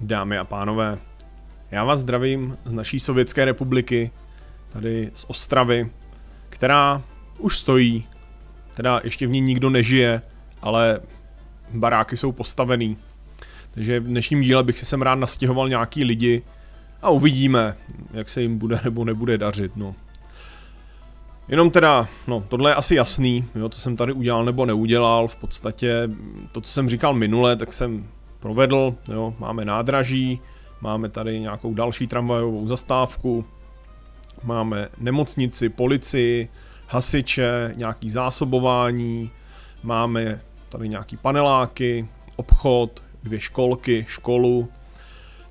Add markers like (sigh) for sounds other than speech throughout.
Dámy a pánové, já vás zdravím z naší sovětské republiky, tady z Ostravy, která už stojí, teda ještě v ní nikdo nežije, ale baráky jsou postavený. Takže v dnešním díle bych si sem rád nastěhoval nějaký lidi a uvidíme, jak se jim bude nebo nebude dařit, no. Jenom teda, no, tohle je asi jasný, jo, co jsem tady udělal nebo neudělal, v podstatě to, co jsem říkal minule, tak jsem provedl, jo, máme nádraží, máme tady nějakou další tramvajovou zastávku, máme nemocnici, policii, hasiče, nějaký zásobování, máme tady nějaký paneláky, obchod, dvě školky, školu,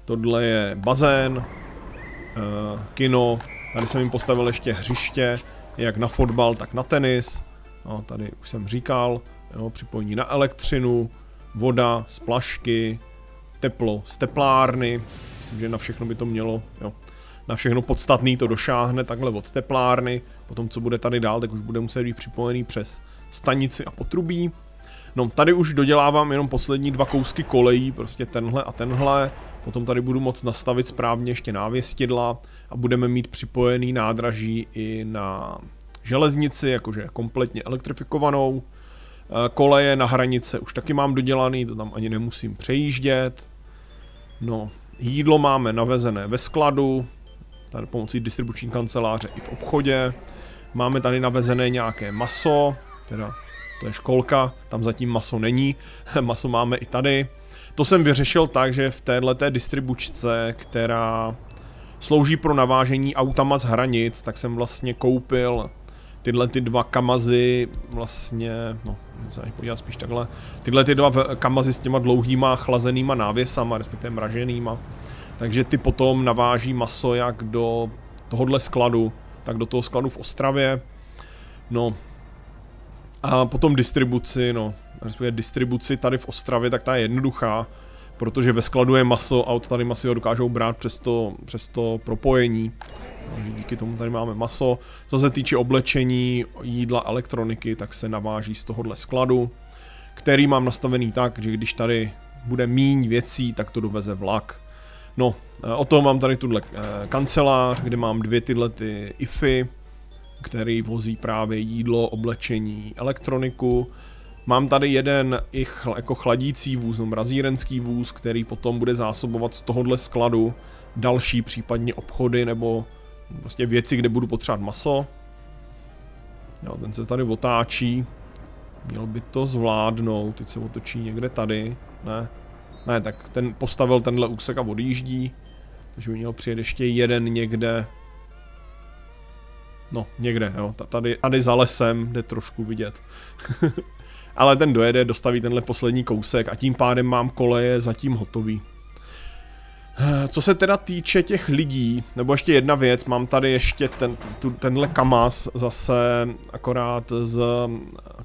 tohle je bazén, eh, kino, tady jsem jim postavil ještě hřiště, jak na fotbal, tak na tenis, no, tady už jsem říkal, jo, připojení na elektřinu, voda, splašky, teplo z teplárny, myslím, že na všechno by to mělo, jo, na všechno podstatný to došáhne takhle od teplárny, potom co bude tady dál, tak už bude muset být připojený přes stanici a potrubí. No, tady už dodělávám jenom poslední dva kousky kolejí, prostě tenhle a tenhle, potom tady budu moct nastavit správně ještě návěstidla a budeme mít připojený nádraží i na železnici, jakože kompletně elektrifikovanou. Eh, koleje na hranice už taky mám dodělaný, to tam ani nemusím přejíždět. No, jídlo máme navezené ve skladu, tady pomocí distribuční kanceláře i v obchodě. Máme tady navezené nějaké maso, teda to je školka, tam zatím maso není, (laughs) maso máme i tady. To jsem vyřešil tak, že v této distribučce, která slouží pro navážení autama z hranic, tak jsem vlastně koupil tyhle ty dva kamazy vlastně, no, se podívat spíš takhle, tyhle ty dva kamazy s těma dlouhýma chlazenýma návěsama, respektive mraženýma, takže ty potom naváží maso jak do tohohle skladu, tak do toho skladu v Ostravě, no, a potom distribuci, no, respektive distribuci tady v Ostravě, tak ta je jednoduchá, protože ve skladu je maso a od tady masy ho dokážou brát přes to, přes to propojení. Takže díky tomu tady máme maso. Co se týče oblečení, jídla, elektroniky, tak se naváží z tohohle skladu, který mám nastavený tak, že když tady bude míň věcí, tak to doveze vlak. No, eh, o tom mám tady tuhle eh, kancelář, kde mám dvě tyhle ty IFy, který vozí právě jídlo, oblečení, elektroniku. Mám tady jeden i chl, jako chladící vůz, no mrazírenský vůz, který potom bude zásobovat z tohohle skladu další případně obchody nebo prostě věci, kde budu potřebovat maso. Jo, ten se tady otáčí. Měl by to zvládnout, teď se otočí někde tady. Ne, ne, tak ten postavil tenhle úsek a odjíždí. Takže by měl přijet ještě jeden někde. No, někde, jo, tady, tady za lesem jde trošku vidět. (laughs) Ale ten dojede, dostaví tenhle poslední kousek a tím pádem mám koleje zatím hotový. Co se teda týče těch lidí, nebo ještě jedna věc, mám tady ještě ten, tu, tenhle kamaz zase akorát s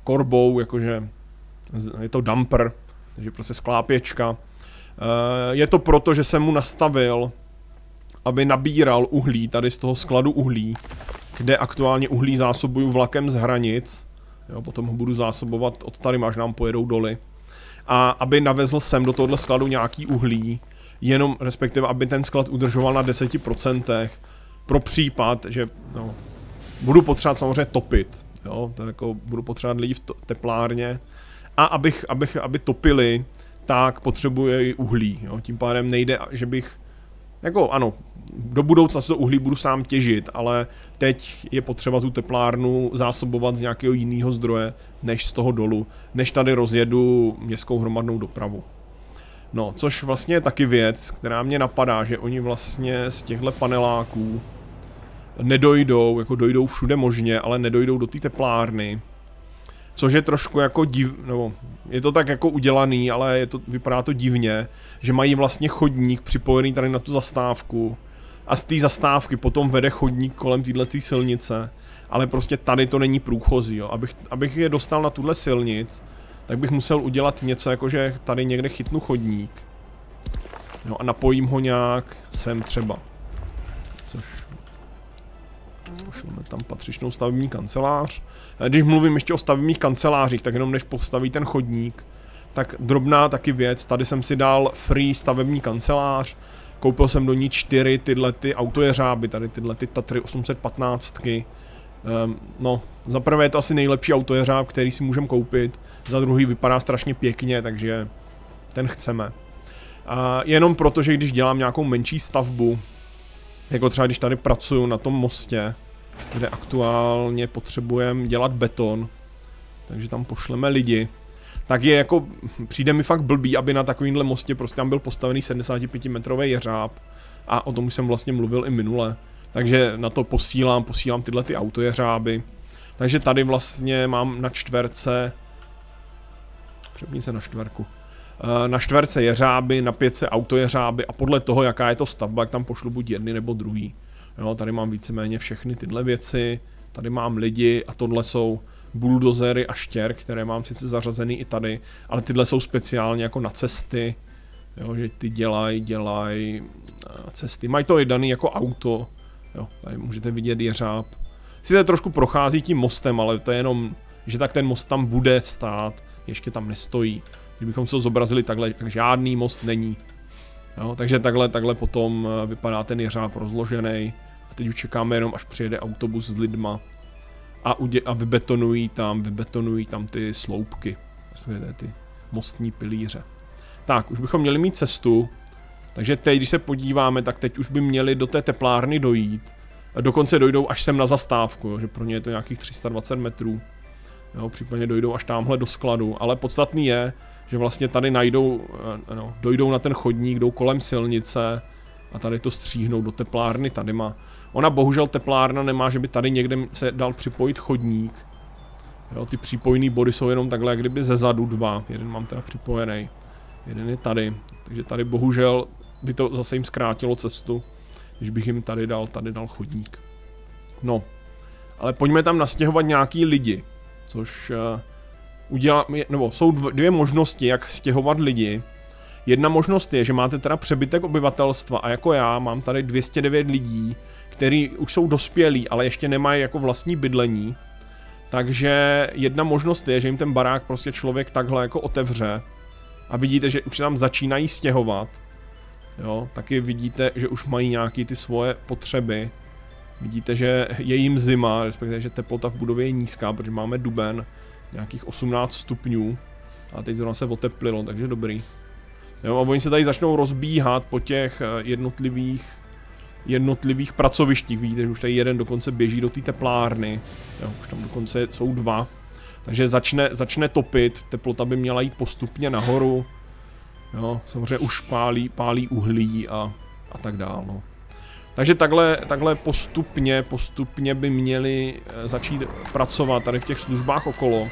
korbou, jakože je to dumper, takže prostě sklápěčka. Eh, je to proto, že jsem mu nastavil, aby nabíral uhlí tady z toho skladu uhlí, kde aktuálně uhlí zásobuju vlakem z hranic, jo, potom ho budu zásobovat od tady, až nám pojedou doly, a aby navezl sem do tohohle skladu nějaký uhlí, jenom respektive, aby ten sklad udržoval na 10% pro případ, že no, budu potřebovat samozřejmě topit, jo, to jako budu potřebovat lidi v teplárně a abych, abych, aby topili, tak potřebuje i uhlí, jo, tím pádem nejde, že bych, jako ano, do budoucna se to uhlí budu sám těžit, ale teď je potřeba tu teplárnu zásobovat z nějakého jiného zdroje, než z toho dolu, než tady rozjedu městskou hromadnou dopravu. No, což vlastně je taky věc, která mě napadá, že oni vlastně z těchto paneláků nedojdou, jako dojdou všude možně, ale nedojdou do té teplárny. Což je trošku jako div, nebo je to tak jako udělaný, ale je to, vypadá to divně, že mají vlastně chodník připojený tady na tu zastávku a z té zastávky potom vede chodník kolem této silnice, ale prostě tady to není průchozí, jo. Abych, abych je dostal na tuhle silnic, tak bych musel udělat něco, jako že tady někde chytnu chodník. No a napojím ho nějak sem třeba. Což... Pošleme tam patřičnou stavební kancelář. Když mluvím ještě o stavebních kancelářích, tak jenom než postaví ten chodník, tak drobná taky věc, tady jsem si dal free stavební kancelář, koupil jsem do ní čtyři tyhle ty autojeřáby, tady tyhle ty Tatry 815. Um, ehm, no, za prvé je to asi nejlepší autojeřáb, který si můžeme koupit, za druhý vypadá strašně pěkně, takže ten chceme. A jenom proto, že když dělám nějakou menší stavbu, jako třeba když tady pracuju na tom mostě, kde aktuálně potřebujeme dělat beton, takže tam pošleme lidi, tak je jako, přijde mi fakt blbý, aby na takovýmhle mostě prostě tam byl postavený 75 metrový jeřáb a o tom už jsem vlastně mluvil i minule. Takže na to posílám, posílám tyhle ty autojeřáby. Takže tady vlastně mám na čtverce, přepni se na čtverku, eh, na čtverce jeřáby, na pětce autojeřáby a podle toho, jaká je to stavba, jak tam pošlu buď jedny nebo druhý. Jo, tady mám víceméně všechny tyhle věci, tady mám lidi a tohle jsou buldozery a štěr, které mám sice zařazený i tady, ale tyhle jsou speciálně jako na cesty, jo, že ty dělají, dělají eh, cesty. Mají to i daný jako auto, jo, tady můžete vidět jeřáb. Sice trošku prochází tím mostem, ale to je jenom, že tak ten most tam bude stát, ještě tam nestojí. Kdybychom se ho zobrazili takhle, tak žádný most není. Jo, takže takhle, takhle potom eh, vypadá ten jeřáb rozložený. A teď už čekáme jenom, až přijede autobus s lidma a, udě- a vybetonují tam, vybetonují tam ty sloupky, ty mostní pilíře. Tak, už bychom měli mít cestu, takže teď, když se podíváme, tak teď už by měli do té teplárny dojít. Dokonce dojdou až sem na zastávku, jo, že pro ně je to nějakých 320 metrů. Jo, případně dojdou až tamhle do skladu, ale podstatný je, že vlastně tady najdou, eh, no, dojdou na ten chodník, jdou kolem silnice a tady to stříhnou do teplárny tady má. Ona bohužel teplárna nemá, že by tady někde se dal připojit chodník. Jo, ty přípojné body jsou jenom takhle, jak kdyby ze zadu dva. Jeden mám teda připojený. Jeden je tady. Takže tady bohužel by to zase jim zkrátilo cestu, když bych jim tady dal, tady dal chodník. No, ale pojďme tam nastěhovat nějaký lidi, což uh, udělá, nebo jsou dvě možnosti, jak stěhovat lidi. Jedna možnost je, že máte teda přebytek obyvatelstva a jako já mám tady 209 lidí, který už jsou dospělí, ale ještě nemají jako vlastní bydlení. Takže jedna možnost je, že jim ten barák prostě člověk takhle jako otevře a vidíte, že už se tam začínají stěhovat. Jo, taky vidíte, že už mají nějaký ty svoje potřeby. Vidíte, že je jim zima, respektive, že teplota v budově je nízká, protože máme duben, nějakých 18 stupňů. A teď zrovna se oteplilo, takže dobrý. Jo, a oni se tady začnou rozbíhat po těch eh, jednotlivých jednotlivých pracovištích. Vidíte, že už tady jeden dokonce běží do té teplárny. Jo, už tam dokonce jsou dva. Takže začne, začne topit, teplota by měla jít postupně nahoru. Jo, samozřejmě už pálí, pálí uhlí a, a tak dále. No. Takže takhle, takhle postupně, postupně by měli eh, začít pracovat tady v těch službách okolo.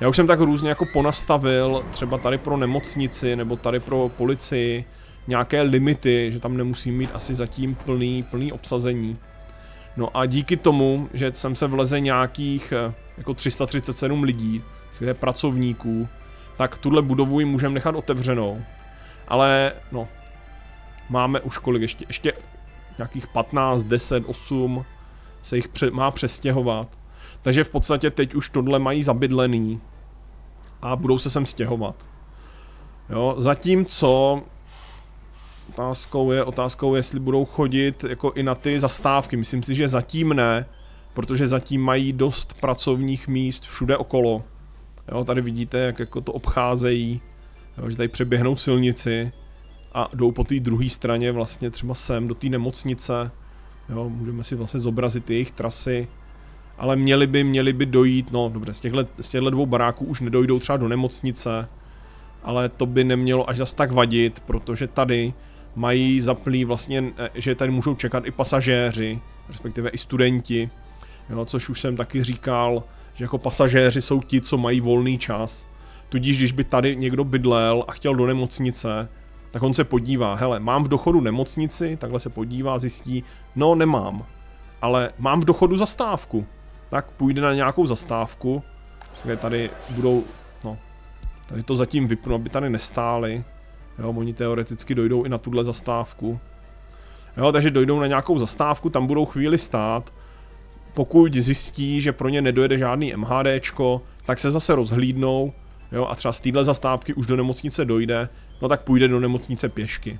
Já už jsem tak různě jako ponastavil, třeba tady pro nemocnici nebo tady pro policii, nějaké limity, že tam nemusím mít asi zatím plný, plný obsazení. No a díky tomu, že jsem se vleze nějakých eh, jako 337 lidí, pracovníků, tak tuhle budovu jim můžeme nechat otevřenou. Ale no, máme už kolik ještě, ještě nějakých 15, 10, 8 se jich pře- má přestěhovat. Takže v podstatě teď už tohle mají zabydlený a budou se sem stěhovat. Jo, zatímco otázkou je, otázkou jestli budou chodit jako i na ty zastávky. Myslím si, že zatím ne, protože zatím mají dost pracovních míst všude okolo. Jo, tady vidíte, jak jako to obcházejí, jo, že tady přeběhnou silnici a jdou po té druhé straně vlastně třeba sem do té nemocnice. Jo, můžeme si vlastně zobrazit jejich trasy, ale měli by, měli by dojít, no dobře, z těchto, z těchto dvou baráků už nedojdou třeba do nemocnice, ale to by nemělo až zas tak vadit, protože tady mají zaplý vlastně, eh, že tady můžou čekat i pasažéři, respektive i studenti, jo, což už jsem taky říkal, že jako pasažéři jsou ti, co mají volný čas. Tudíž, když by tady někdo bydlel a chtěl do nemocnice, tak on se podívá, hele, mám v dochodu nemocnici, takhle se podívá, zjistí, no nemám, ale mám v dochodu zastávku. Tak půjde na nějakou zastávku, tady budou, no, tady to zatím vypnu, aby tady nestály, Jo, oni teoreticky dojdou i na tuhle zastávku. Jo, takže dojdou na nějakou zastávku, tam budou chvíli stát. Pokud zjistí, že pro ně nedojede žádný MHDčko, tak se zase rozhlídnou jo, a třeba z téhle zastávky už do nemocnice dojde, no tak půjde do nemocnice pěšky.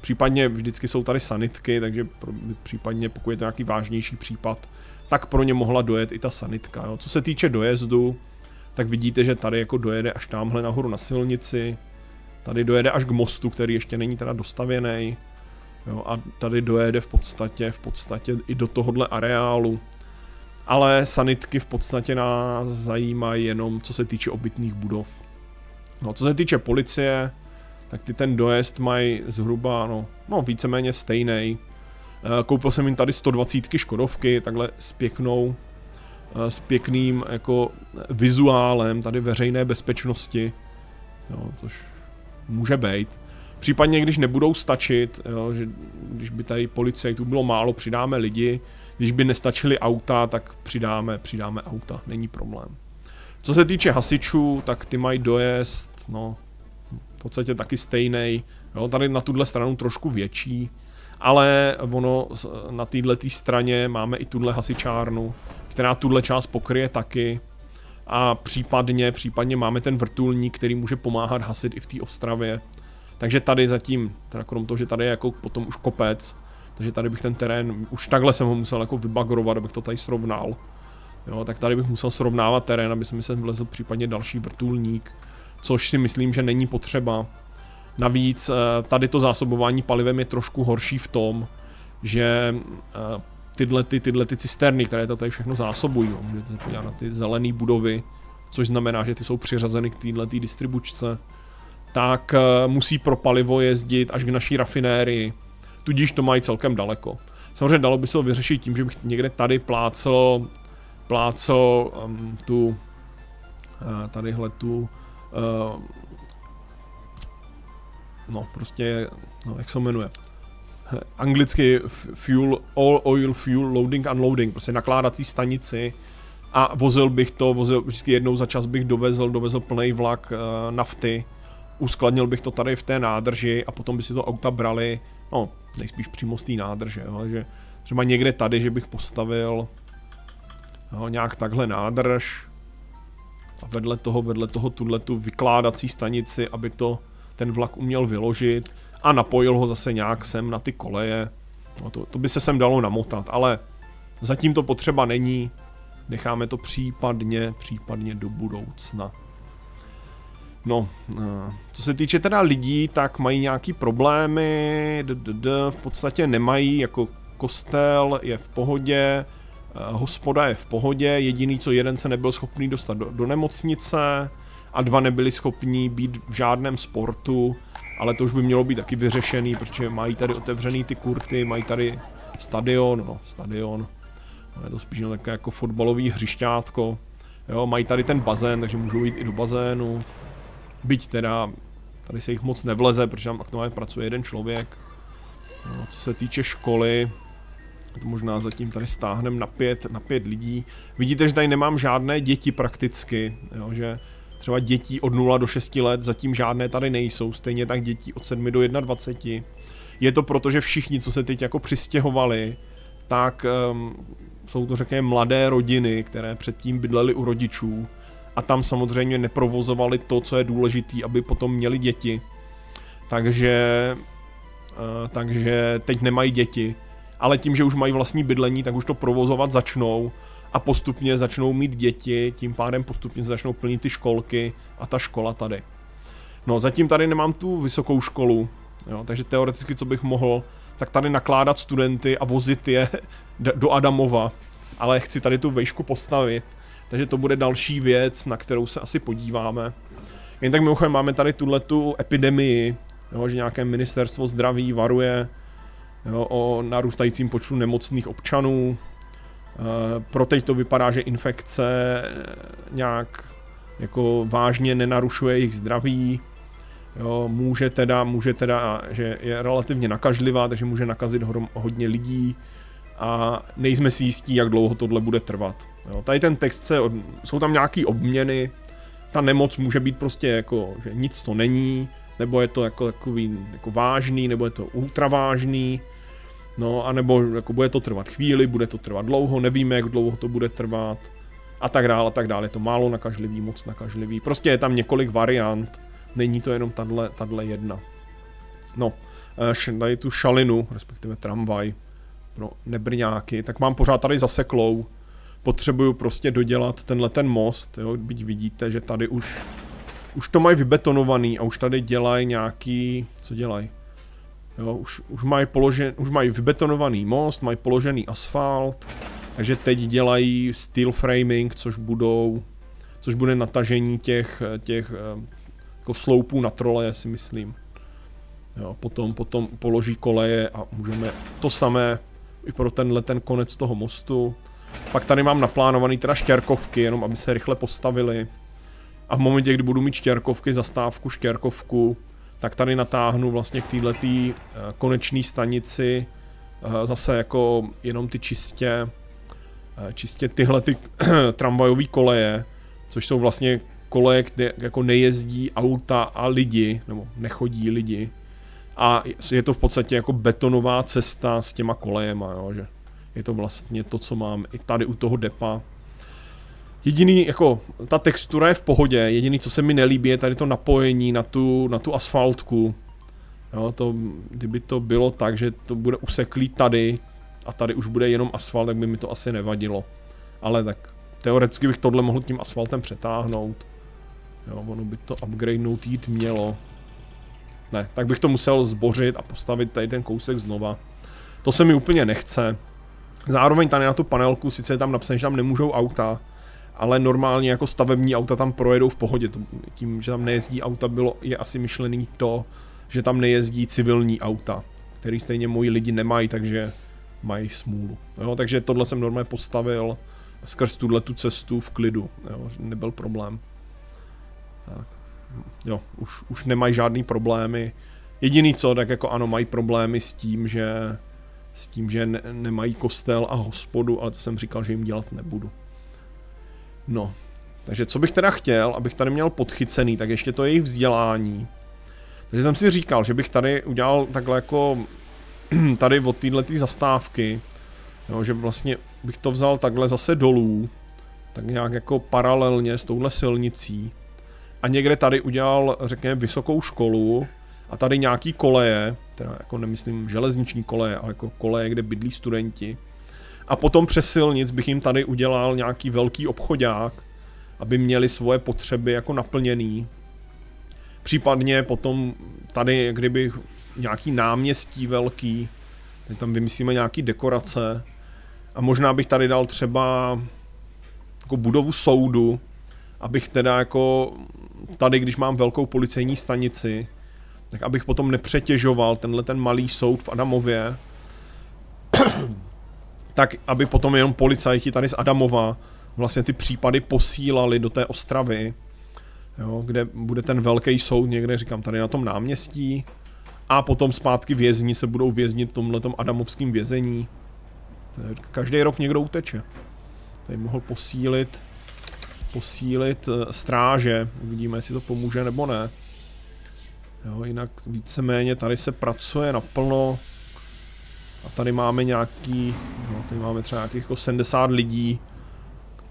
Případně vždycky jsou tady sanitky, takže pro, případně pokud je to nějaký vážnější případ, tak pro ně mohla dojet i ta sanitka. Jo. Co se týče dojezdu, tak vidíte, že tady jako dojede až tamhle nahoru na silnici, tady dojede až k mostu, který ještě není teda dostavěný. Jo, a tady dojede v podstatě, v podstatě i do tohohle areálu. Ale sanitky v podstatě nás zajímají jenom co se týče obytných budov. No, co se týče policie, tak ty ten dojezd mají zhruba, no, no víceméně stejný. Eh, koupil jsem jim tady 120 Škodovky, takhle s pěknou, eh, s pěkným jako vizuálem tady veřejné bezpečnosti, jo, což může být. Případně, když nebudou stačit, jo, že když by tady policie tu bylo málo, přidáme lidi, když by nestačily auta, tak přidáme, přidáme auta, není problém. Co se týče hasičů, tak ty mají dojezd, no, v podstatě taky stejný. Jo, tady na tuhle stranu trošku větší, ale ono na této straně máme i tuhle hasičárnu, která tuhle část pokryje taky a případně, případně máme ten vrtulník, který může pomáhat hasit i v té Ostravě. Takže tady zatím, teda krom toho, že tady je jako potom už kopec, takže tady bych ten terén, už takhle jsem ho musel jako vybagrovat, abych to tady srovnal. Jo, tak tady bych musel srovnávat terén, aby se mi sem vlezl případně další vrtulník, což si myslím, že není potřeba. Navíc eh, tady to zásobování palivem je trošku horší v tom, že eh, tyhle, ty, tyhle ty cisterny, které to tady všechno zásobují, můžete se podívat na ty zelené budovy, což znamená, že ty jsou přiřazeny k téhle distribučce, tak eh, musí pro palivo jezdit až k naší rafinérii, tudíž to mají celkem daleko. Samozřejmě dalo by se to vyřešit tím, že bych někde tady plácel, plácel um, tu, uh, tadyhle tu, uh, no prostě, no jak se jmenuje, anglicky fuel, all oil fuel loading unloading, prostě nakládací stanici. A vozil bych to, vozil vždycky jednou za čas bych dovezl, dovezl plný vlak uh, nafty, uskladnil bych to tady v té nádrži a potom by si to auta brali, no nejspíš přímo z té nádrže, jo, že třeba někde tady, že bych postavil jo, nějak takhle nádrž a vedle toho, vedle toho tuhle tu vykládací stanici, aby to ten vlak uměl vyložit a napojil ho zase nějak sem na ty koleje. No to, to by se sem dalo namotat, ale zatím to potřeba není. Necháme to případně, případně do budoucna. No, eh, co se týče teda lidí, tak mají nějaký problémy, v podstatě nemají, jako kostel je v pohodě, hospoda je v pohodě, jediný co jeden se nebyl schopný dostat do, do nemocnice a dva nebyli schopní být v žádném sportu, ale to už by mělo být taky vyřešený, protože mají tady otevřený ty kurty, mají tady stadion, no stadion, no, je to spíš také jako fotbalový hřišťátko, jo, mají tady ten bazén, takže můžou jít i do bazénu, byť teda tady se jich moc nevleze, protože tam aktuálně pracuje jeden člověk. No, co se týče školy, možná zatím tady stáhnem na pět, na pět lidí. Vidíte, že tady nemám žádné děti prakticky, jo, že třeba dětí od 0 do 6 let zatím žádné tady nejsou, stejně tak dětí od 7 do 21. Je to proto, že všichni, co se teď jako přistěhovali, tak um, jsou to řekněme mladé rodiny, které předtím bydleli u rodičů a tam samozřejmě neprovozovali to, co je důležité, aby potom měli děti. Takže, uh, takže teď nemají děti, ale tím, že už mají vlastní bydlení, tak už to provozovat začnou a postupně začnou mít děti, tím pádem postupně začnou plnit ty školky a ta škola tady. No, zatím tady nemám tu vysokou školu, jo, takže teoreticky, co bych mohl, tak tady nakládat studenty a vozit je (laughs) do Adamova, ale chci tady tu vejšku postavit, takže to bude další věc, na kterou se asi podíváme. Jen tak mimochodem máme tady tuhle tu epidemii, jo, že nějaké ministerstvo zdraví varuje jo, o narůstajícím počtu nemocných občanů, Eh, pro teď to vypadá, že infekce eh, nějak jako vážně nenarušuje jejich zdraví. Jo, může teda, může teda, že je relativně nakažlivá, takže může nakazit hodně lidí a nejsme si jistí, jak dlouho tohle bude trvat. Jo, tady ten text se, jsou tam nějaký obměny, ta nemoc může být prostě jako, že nic to není, nebo je to jako takový jako vážný, nebo je to ultravážný, No, anebo jako bude to trvat chvíli, bude to trvat dlouho, nevíme, jak dlouho to bude trvat. a tak dále, a tak dále. Je to málo nakažlivý, moc nakažlivý. Prostě je tam několik variant, není to jenom tahle, tahle jedna. No, eh, tady tu šalinu, respektive tramvaj pro nebrňáky, tak mám pořád tady zaseklou. Potřebuju prostě dodělat tenhle ten most, jo, byť vidíte, že tady už, už to mají vybetonovaný a už tady dělají nějaký, co dělají? Jo, už, už mají položen, už mají vybetonovaný most, mají položený asfalt, takže teď dělají steel framing, což budou, což bude natažení těch, těch eh, jako sloupů na trole, si myslím. Jo, potom, potom položí koleje a můžeme to samé i pro tenhle ten konec toho mostu. Pak tady mám naplánovaný teda štěrkovky, jenom aby se rychle postavili. A v momentě, kdy budu mít štěrkovky, zastávku, štěrkovku, tak tady natáhnu vlastně k této eh, konečné stanici eh, zase jako jenom ty čistě, eh, čistě tyhle ty (clears throat) tramvajové koleje, což jsou vlastně koleje, kde jako nejezdí auta a lidi, nebo nechodí lidi. A je to v podstatě jako betonová cesta s těma kolejema, jo, že je to vlastně to, co mám i tady u toho depa. Jediný, jako, ta textura je v pohodě, jediný, co se mi nelíbí, je tady to napojení na tu, na tu asfaltku. Jo, to, kdyby to bylo tak, že to bude useklý tady a tady už bude jenom asfalt, tak by mi to asi nevadilo. Ale tak teoreticky bych tohle mohl tím asfaltem přetáhnout. Jo, ono by to upgradenout jít mělo. Ne, tak bych to musel zbořit a postavit tady ten kousek znova. To se mi úplně nechce. Zároveň tady na tu panelku, sice je tam napsané, že tam nemůžou auta, ale normálně jako stavební auta tam projedou v pohodě. Tím, že tam nejezdí auta, bylo, je asi myšlený to, že tam nejezdí civilní auta, který stejně moji lidi nemají, takže mají smůlu. Jo, takže tohle jsem normálně postavil skrz tuhle tu cestu v klidu, jo, nebyl problém. Tak. Jo, už, už nemají žádný problémy. Jediný co, tak jako ano, mají problémy s tím, že s tím, že ne, nemají kostel a hospodu, ale to jsem říkal, že jim dělat nebudu. No, takže co bych teda chtěl, abych tady měl podchycený, tak ještě to jejich vzdělání. Takže jsem si říkal, že bych tady udělal takhle jako (clears throat) tady od téhle zastávky, jo, že vlastně bych to vzal takhle zase dolů, tak nějak jako paralelně s touhle silnicí a někde tady udělal, řekněme, vysokou školu a tady nějaký koleje, teda jako nemyslím železniční koleje, ale jako koleje, kde bydlí studenti. A potom přes silnic bych jim tady udělal nějaký velký obchodák, aby měli svoje potřeby jako naplněný. Případně potom tady, kdyby nějaký náměstí velký, teď tam vymyslíme nějaký dekorace a možná bych tady dal třeba jako budovu soudu, abych teda jako tady, když mám velkou policejní stanici, tak abych potom nepřetěžoval tenhle ten malý soud v Adamově, tak aby potom jenom policajti tady z Adamova vlastně ty případy posílali do té Ostravy, jo, kde bude ten velký soud někde, říkám, tady na tom náměstí, a potom zpátky vězni se budou věznit v tomhletom adamovském vězení. Každý rok někdo uteče. Tady mohl posílit posílit eh, stráže. Uvidíme, jestli to pomůže nebo ne. Jo, jinak víceméně tady se pracuje naplno. A tady máme nějaký, no, tady máme třeba nějakých jako 70 lidí,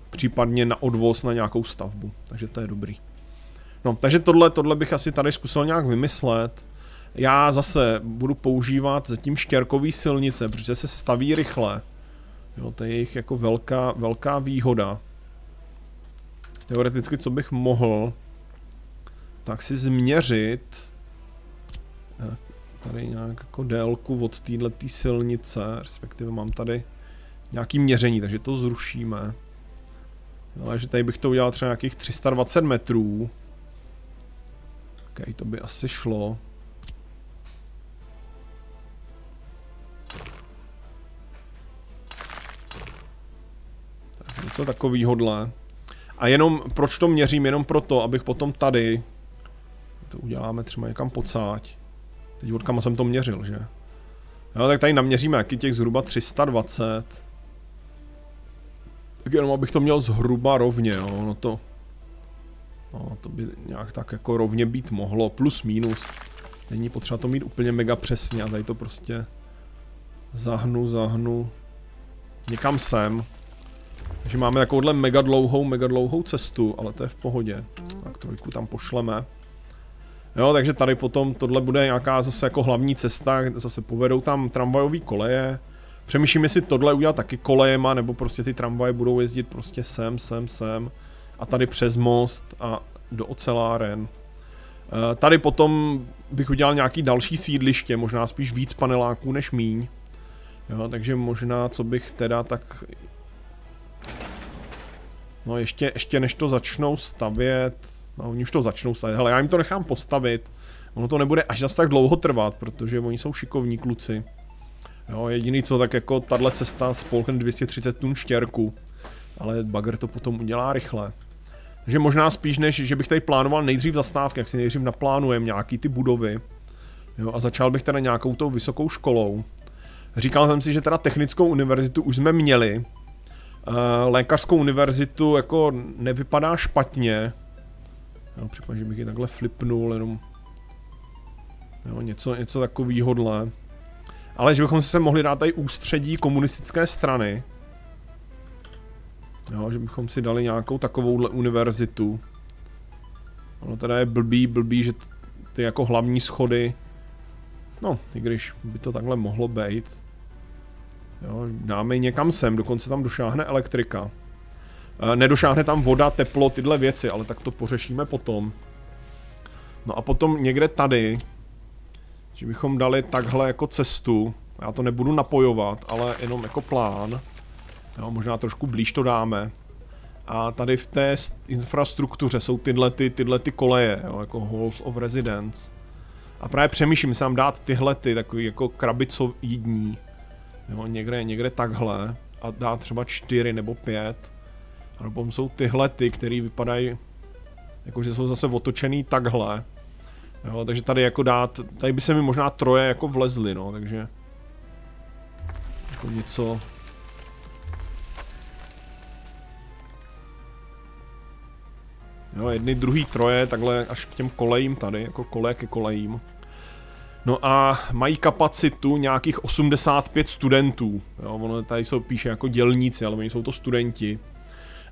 případně na odvoz na nějakou stavbu. Takže to je dobrý. No, takže tohle, tohle bych asi tady zkusil nějak vymyslet. Já zase budu používat zatím štěrkový silnice, protože se staví rychle. Jo, to je jejich jako velká, velká výhoda. Teoreticky, co bych mohl, tak si změřit tady nějak jako délku od této silnice, respektive mám tady nějaký měření, takže to zrušíme. Ale že tady bych to udělal třeba nějakých 320 metrů. Ok, to by asi šlo. Tak něco takovýhodle. A jenom, proč to měřím? Jenom proto, abych potom tady, to uděláme třeba někam pocáť. Teď od kam jsem to měřil, že? No, tak tady naměříme jaký těch zhruba 320. Tak jenom abych to měl zhruba rovně, jo, no to... No, to by nějak tak jako rovně být mohlo, plus minus. Není potřeba to mít úplně mega přesně a tady to prostě zahnu, zahnu někam sem. Takže máme takovouhle mega dlouhou, mega dlouhou cestu, ale to je v pohodě. Tak trojku tam pošleme. Jo, takže tady potom tohle bude nějaká zase jako hlavní cesta, zase povedou tam tramvajové koleje. Přemýšlím, jestli tohle udělat taky kolejema, nebo prostě ty tramvaje budou jezdit prostě sem, sem, sem. A tady přes most a do oceláren. Eh, tady potom bych udělal nějaký další sídliště, možná spíš víc paneláků než míň. Jo, takže možná, co bych teda tak... No ještě, ještě než to začnou stavět... No oni už to začnou stavět, hele já jim to nechám postavit. Ono to nebude až zas tak dlouho trvat, protože oni jsou šikovní kluci. Jo, jediný co, tak jako tahle cesta spolkne 230 tun štěrku. Ale bagger to potom udělá rychle. Takže možná spíš než, že bych tady plánoval nejdřív zastávky, jak si nejdřív naplánujem nějaký ty budovy. Jo, a začal bych teda nějakou tou vysokou školou. Říkal jsem si, že teda technickou univerzitu už jsme měli. Uh, lékařskou univerzitu jako nevypadá špatně. Jo, případně, že bych ji takhle flipnul, jenom jo, něco, něco takovýhodle. Ale že bychom se mohli dát tady ústředí komunistické strany. Jo, že bychom si dali nějakou takovouhle univerzitu. Ono teda je blbý, blbý, že ty jako hlavní schody, no, i když by to takhle mohlo být. Jo, dáme ji někam sem, dokonce tam došáhne elektrika. E, nedošáhne tam voda, teplo, tyhle věci, ale tak to pořešíme potom. No a potom někde tady, že bychom dali takhle jako cestu, já to nebudu napojovat, ale jenom jako plán. Jo, možná trošku blíž to dáme. A tady v té infrastruktuře jsou tyhle, ty, tyhle ty koleje, jo, jako halls of residence. A právě přemýšlím, sám dát tyhle ty, takový jako krabicovidní. Jo, někde, někde takhle. A dát třeba čtyři nebo pět. A potom jsou tyhle ty, které vypadají, jakože jsou zase otočený takhle. Jo, takže tady jako dát, tady by se mi možná troje jako vlezly, no, takže jako něco, Jo, jedny, druhý troje, takhle až k těm kolejím tady, jako kole ke kolejím. No a mají kapacitu nějakých 85 studentů. Jo, ono tady jsou píše jako dělníci, ale oni jsou to studenti.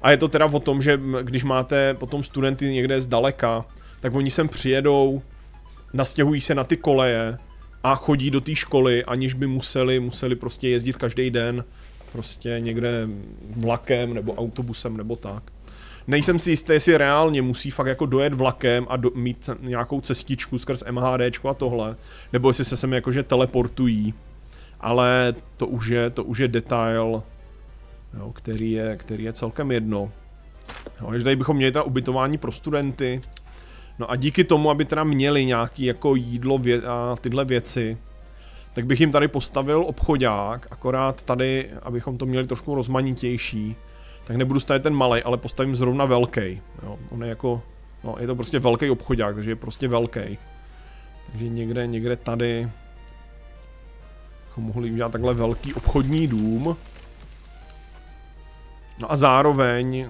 A je to teda o tom, že když máte potom studenty někde zdaleka, tak oni sem přijedou, nastěhují se na ty koleje a chodí do té školy, aniž by museli, museli prostě jezdit každý den prostě někde vlakem nebo autobusem nebo tak nejsem si jistý, jestli reálně musí fakt jako dojet vlakem a do, mít nějakou cestičku skrz MHD a tohle, nebo jestli se sem jakože teleportují. Ale to už je, to už je detail, jo, který, je, který je celkem jedno. Jo, že tady bychom měli ta ubytování pro studenty. No a díky tomu, aby teda měli nějaký jako jídlo vě- a tyhle věci, tak bych jim tady postavil obchodák, akorát tady, abychom to měli trošku rozmanitější, tak nebudu stavět ten malý, ale postavím zrovna velký. Jo, on je jako, no, je to prostě velký obchodák, takže je prostě velký. Takže někde, někde tady mohli udělat takhle velký obchodní dům. No a zároveň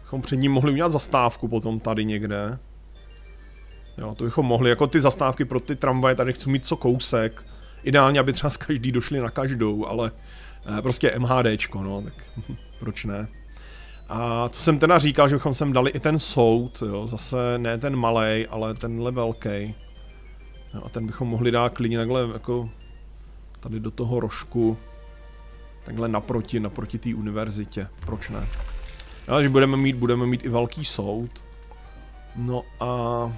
bychom před ním mohli udělat zastávku potom tady někde. Jo, to bychom mohli, jako ty zastávky pro ty tramvaje, tady chci mít co kousek. Ideálně, aby třeba z každý došli na každou, ale Eh, prostě MHDčko, no, tak (laughs) proč ne. A co jsem teda říkal, že bychom sem dali i ten soud, jo, zase ne ten malý, ale tenhle velký. A ten bychom mohli dát klidně takhle jako tady do toho rožku, takhle naproti, naproti té univerzitě, proč ne. No, že budeme mít, budeme mít i velký soud. No a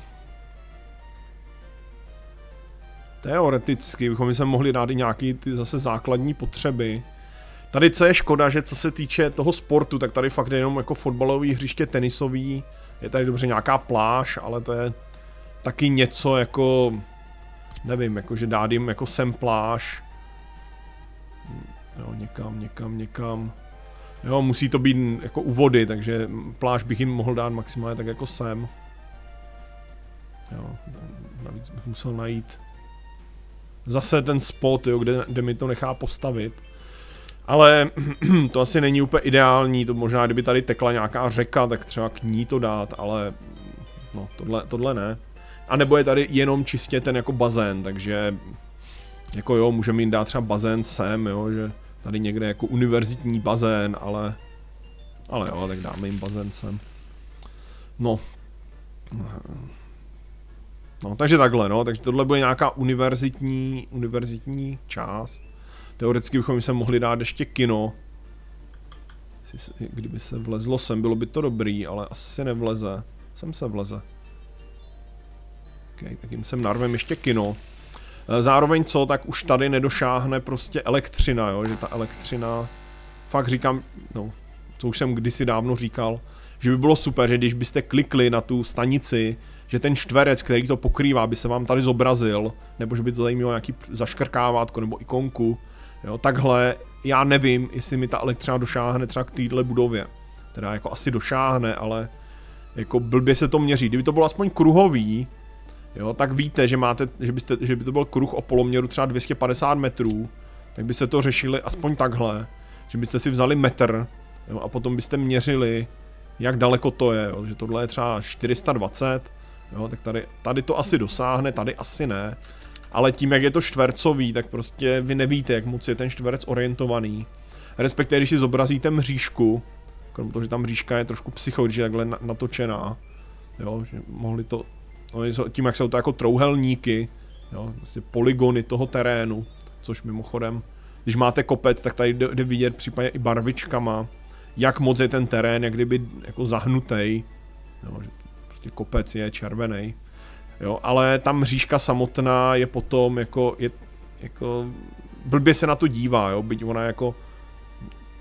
teoreticky bychom se mohli dát i nějaký ty zase základní potřeby. Tady co je škoda, že co se týče toho sportu, tak tady fakt je jenom jako fotbalový hřiště, tenisový, je tady dobře nějaká pláž, ale to je taky něco jako, nevím, jako že dát jim jako sem pláž, jo, někam, někam, někam, jo, musí to být jako u vody, takže pláž bych jim mohl dát maximálně tak jako sem, jo, navíc bych musel najít zase ten spot, jo, kde, kde mi to nechá postavit. Ale (clears throat) to asi není úplně ideální, to možná kdyby tady tekla nějaká řeka, tak třeba k ní to dát, ale no tohle, tohle ne. A nebo je tady jenom čistě ten jako bazén, takže jako jo, můžeme jim dát třeba bazén sem, jo, že tady někde jako univerzitní bazén, ale ale jo, tak dáme jim bazén sem. No. No, takže takhle, no, takže tohle bude nějaká univerzitní, univerzitní část. Teoreticky bychom se mohli dát ještě kino. Kdyby se vlezlo sem, bylo by to dobrý, ale asi nevleze. Sem se vleze. Okay, tak jim sem narvem ještě kino. E, zároveň co, tak už tady nedošáhne prostě elektřina, jo, že ta elektřina, fakt říkám, no, co už jsem kdysi dávno říkal, že by bylo super, že když byste klikli na tu stanici, že ten čtverec, který to pokrývá, by se vám tady zobrazil, nebo že by to tady mělo nějaký zaškrkávátko nebo ikonku, jo, takhle, já nevím, jestli mi ta elektřina došáhne třeba k téhle budově. Teda jako asi došáhne, ale jako blbě se to měří. Kdyby to bylo aspoň kruhový, jo, tak víte, že máte, že, byste, že by to byl kruh o poloměru třeba 250 metrů, tak by se to řešili aspoň takhle, že byste si vzali metr jo, a potom byste měřili, jak daleko to je, jo, že tohle je třeba 420, jo, tak tady, tady to asi dosáhne, tady asi ne, ale tím, jak je to čtvercový, tak prostě vy nevíte, jak moc je ten čtverec orientovaný. Respektive, když si zobrazíte mřížku, krom toho, že tam mřížka je trošku psycho, když je takhle natočená, jo, že mohli to, no, tím, jak jsou to jako trouhelníky, jo, vlastně polygony toho terénu, což mimochodem, když máte kopec, tak tady jde vidět případně i barvičkama, jak moc je ten terén, jak kdyby jako zahnutej, jo, že prostě kopec je červený. Jo, ale ta mřížka samotná je potom jako, je, jako blbě se na to dívá, jo, byť ona jako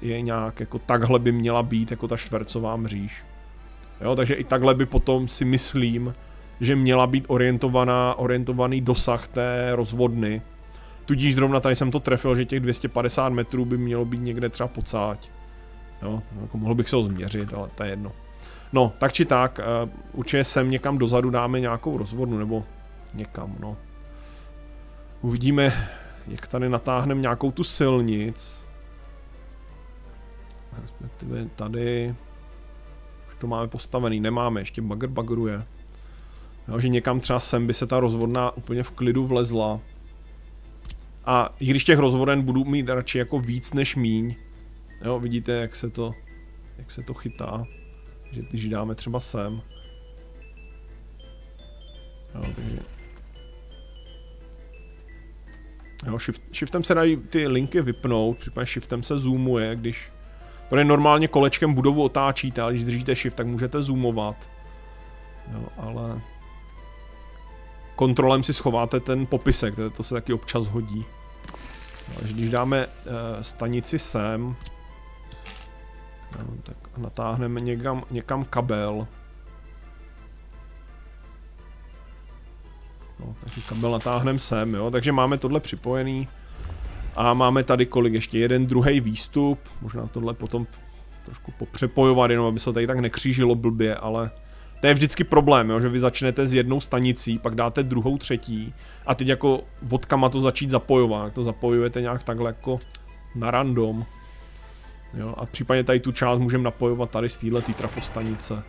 je nějak jako takhle by měla být jako ta švercová mříž. Jo, takže i takhle by potom si myslím, že měla být orientovaná, orientovaný dosah té rozvodny. Tudíž zrovna tady jsem to trefil, že těch 250 metrů by mělo být někde třeba pocáť. Jo, jako mohl bych se ho změřit, ale to je jedno. No, tak či tak, uh, určitě sem někam dozadu dáme nějakou rozvodnu, nebo někam, no. Uvidíme, jak tady natáhneme nějakou tu silnic. Respektive tady... Už to máme postavený, nemáme, ještě bagr bagruje. Jo, že někam třeba sem by se ta rozvodna úplně v klidu vlezla. A i když těch rozvoden budu mít radši jako víc než míň, jo, vidíte, jak se to, jak se to chytá že když dáme třeba sem. Jo, takže... Jo, shift, shiftem se dají ty linky vypnout, případně shiftem se zoomuje, když... Protože normálně kolečkem budovu otáčíte, ale když držíte shift, tak můžete zoomovat. Jo, ale... Kontrolem si schováte ten popisek, to, to se taky občas hodí. Takže když dáme uh, stanici sem, No, tak natáhneme někam, někam kabel. No, takže kabel natáhneme sem, jo, takže máme tohle připojený. A máme tady kolik ještě, jeden druhý výstup, možná tohle potom trošku popřepojovat, jenom aby se tady tak nekřížilo blbě, ale to je vždycky problém, jo, že vy začnete s jednou stanicí, pak dáte druhou, třetí a teď jako vodkama to začít zapojovat, to zapojujete nějak takhle jako na random. Jo, a případně tady tu část můžeme napojovat tady z této trafostanice.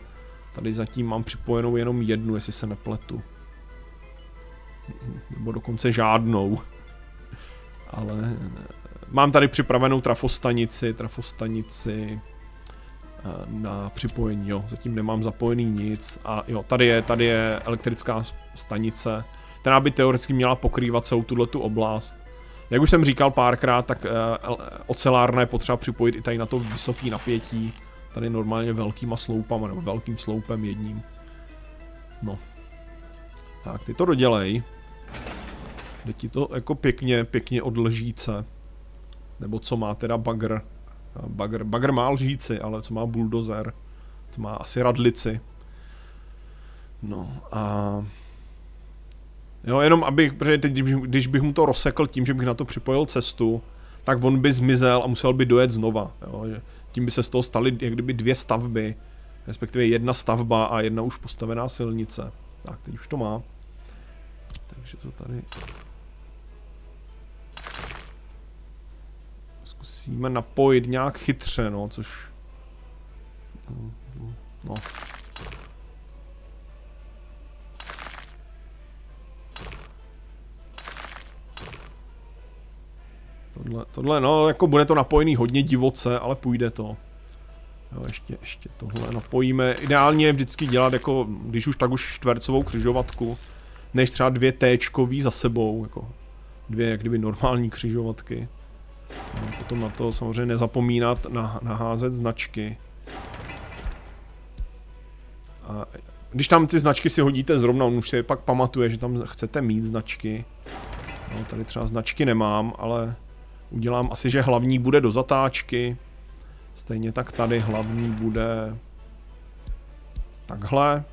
Tady zatím mám připojenou jenom jednu, jestli se nepletu. Nebo dokonce žádnou. Ale eh, mám tady připravenou trafostanici, trafostanici na připojení, jo. Zatím nemám zapojený nic. A jo, tady je, tady je elektrická stanice, která by teoreticky měla pokrývat celou tuhle tu oblast. Jak už jsem říkal párkrát, tak uh, ocelárna je potřeba připojit i tady na to vysoké napětí. Tady normálně velkýma sloupama, nebo velkým sloupem jedním. No. Tak, ty to dodělej. Jde ti to jako pěkně, pěkně od lžíce. Nebo co má teda bagr. Bagr, bagr má lžíci, ale co má buldozer. To má asi radlici. No a... Jo, jenom abych, protože teď, když bych mu to rozsekl tím, že bych na to připojil cestu, tak on by zmizel a musel by dojet znova. Jo, tím by se z toho staly jak kdyby dvě stavby, respektive jedna stavba a jedna už postavená silnice. Tak, teď už to má. Takže to tady... Zkusíme napojit nějak chytře, no, což... No, Tohle, tohle, no, jako bude to napojený hodně divoce, ale půjde to. Jo, ještě, ještě tohle napojíme. Ideálně je vždycky dělat jako, když už tak už čtvercovou křižovatku, než třeba dvě t za sebou, jako dvě jak kdyby normální křižovatky. Potom na to samozřejmě nezapomínat na, naházet značky. A když tam ty značky si hodíte zrovna, on už si pak pamatuje, že tam chcete mít značky. No, tady třeba značky nemám, ale udělám asi, že hlavní bude do zatáčky. Stejně tak tady hlavní bude takhle.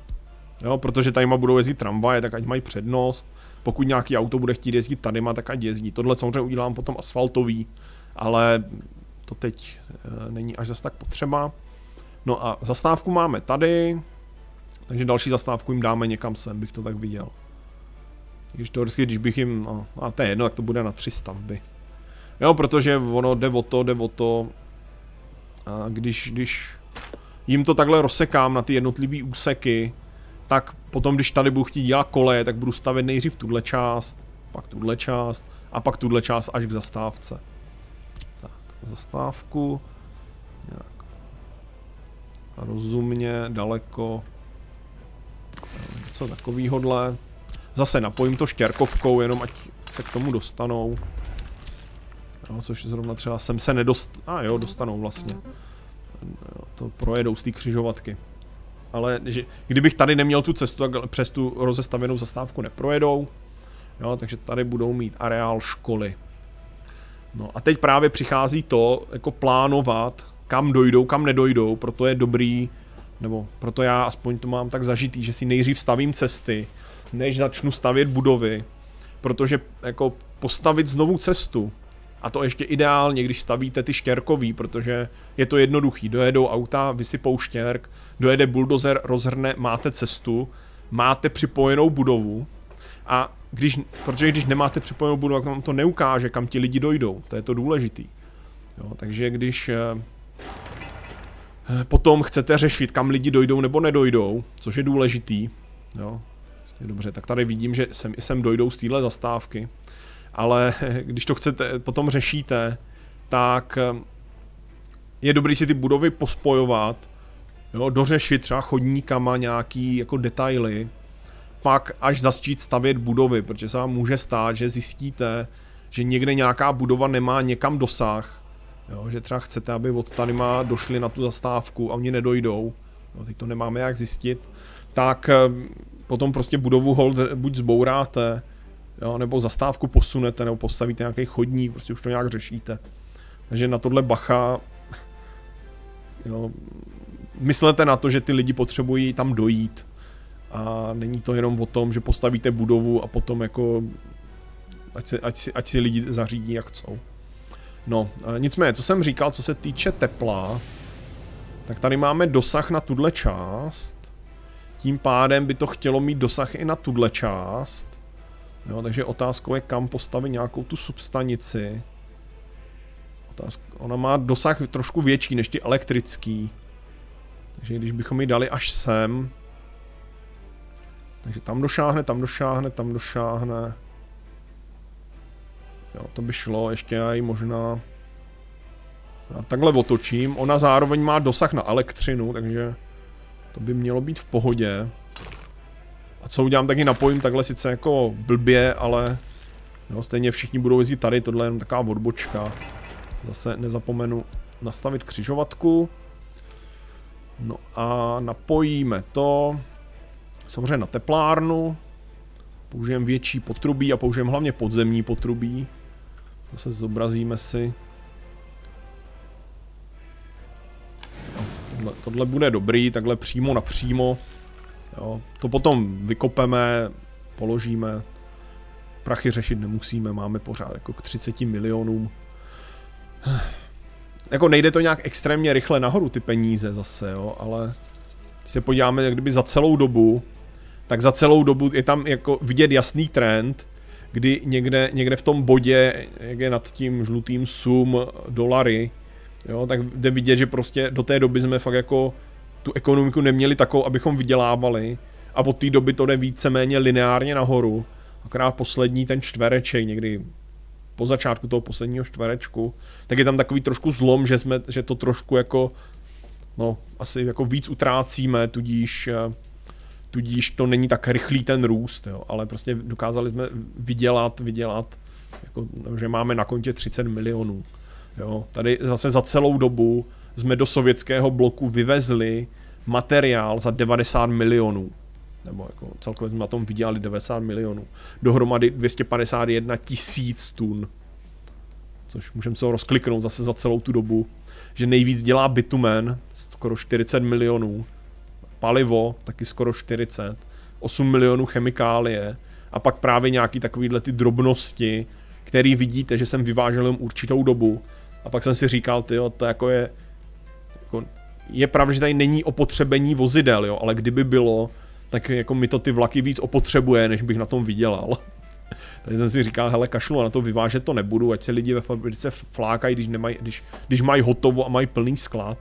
Jo, protože tady budou jezdit tramvaje, tak ať mají přednost. Pokud nějaký auto bude chtít jezdit tady, tak ať jezdí. Tohle samozřejmě udělám potom asfaltový, ale to teď e, není až zase tak potřeba. No a zastávku máme tady, takže další zastávku jim dáme někam sem, bych to tak viděl. Když to když bych jim, no, a to je jedno, tak to bude na tři stavby. Jo, protože ono jde o to, jde o to, a když, když jim to takhle rozsekám na ty jednotlivé úseky, tak potom, když tady budu chtít dělat koleje, tak budu stavět nejdřív tuhle část, pak tuhle část a pak tuhle část až v zastávce. Zastávku. Nějak. Rozumně, daleko. Co takovýhodle. Zase napojím to štěrkovkou, jenom ať se k tomu dostanou. Jo, což zrovna třeba sem se nedost... A ah, jo, dostanou vlastně. To projedou z té křižovatky. Ale že, kdybych tady neměl tu cestu, tak přes tu rozestavěnou zastávku neprojedou. Jo, takže tady budou mít areál školy. No a teď právě přichází to, jako plánovat, kam dojdou, kam nedojdou, proto je dobrý, nebo proto já aspoň to mám tak zažitý, že si nejdřív stavím cesty, než začnu stavět budovy, protože jako postavit znovu cestu, a to ještě ideálně, když stavíte ty štěrkový, protože je to jednoduchý. Dojedou auta, vysypou štěrk, dojede buldozer, rozhrne, máte cestu, máte připojenou budovu a když, protože když nemáte připojenou budovu, tak vám to neukáže, kam ti lidi dojdou. To je to důležitý. Jo, takže když eh, eh, potom chcete řešit, kam lidi dojdou nebo nedojdou, což je důležitý, jo, dobře, tak tady vidím, že sem sem dojdou z téhle zastávky, ale (laughs) když to chcete, potom řešíte, tak eh, je dobrý si ty budovy pospojovat, jo, dořešit třeba chodníkama nějaký jako detaily, pak až zastít stavět budovy, protože se vám může stát, že zjistíte, že někde nějaká budova nemá někam dosah, jo, že třeba chcete, aby od tady má došli na tu zastávku a oni nedojdou, jo, teď to nemáme jak zjistit, tak eh, potom prostě budovu hold buď zbouráte, jo, nebo zastávku posunete, nebo postavíte nějaký chodník, prostě už to nějak řešíte. Takže na tohle bacha, jo, myslete na to, že ty lidi potřebují tam dojít a není to jenom o tom, že postavíte budovu a potom jako ať si, ať si, ať si lidi zařídí jak chcou. No, nicméně, co jsem říkal, co se týče tepla, tak tady máme dosah na tuhle část. Tím pádem by to chtělo mít dosah i na tuhle část. Jo, takže otázkou je, kam postavit nějakou tu substanici. Otázka, ona má dosah trošku větší než ty elektrický. Takže když bychom ji dali až sem, takže tam došáhne, tam došáhne, tam došáhne. Jo, to by šlo, ještě já ji možná... Já takhle otočím. Ona zároveň má dosah na elektřinu, takže to by mělo být v pohodě. A co udělám, taky napojím takhle sice jako blbě, ale jo, stejně všichni budou jezdit tady, tohle je jenom taková odbočka. Zase nezapomenu nastavit křižovatku. No a napojíme to samozřejmě na teplárnu. Použijeme větší potrubí a použijeme hlavně podzemní potrubí. Zase zobrazíme si. Tohle, tohle bude dobrý, takhle přímo napřímo. Jo, to potom vykopeme, položíme. Prachy řešit nemusíme, máme pořád jako k 30 milionům. Jako nejde to nějak extrémně rychle nahoru ty peníze zase, jo, ale se podíváme jak kdyby za celou dobu, tak za celou dobu je tam jako vidět jasný trend, kdy někde, někde v tom bodě, jak je nad tím žlutým sum dolary, jo, tak jde vidět, že prostě do té doby jsme fakt jako tu ekonomiku neměli takovou, abychom vydělávali a od té doby to jde víceméně lineárně nahoru. Akorát poslední ten čtvereček, někdy po začátku toho posledního čtverečku, tak je tam takový trošku zlom, že, jsme, že to trošku jako, no, asi jako víc utrácíme, tudíž, eh, tudíž to není tak rychlý ten růst, jo, ale prostě dokázali jsme vydělat, vydělat, jako, že máme na kontě 30 milionů. Jo. Tady zase za celou dobu jsme do sovětského bloku vyvezli materiál za 90 milionů. Nebo jako celkově jsme na tom vydělali 90 milionů. Dohromady 251 tisíc tun. Což můžeme se rozkliknout zase za celou tu dobu. Že nejvíc dělá bitumen, skoro 40 milionů. Palivo, taky skoro 40. 8 milionů chemikálie. A pak právě nějaký takovýhle ty drobnosti, který vidíte, že jsem vyvážel jen určitou dobu. A pak jsem si říkal, ty to jako je jako, je pravda, že tady není opotřebení vozidel, jo, ale kdyby bylo, tak jako mi to ty vlaky víc opotřebuje, než bych na tom vydělal. (laughs) Tady jsem si říkal, hele, kašlu, a na to vyvážet to nebudu, ať se lidi ve fabrice flákají, když, nemají, když, když mají hotovo a mají plný sklad.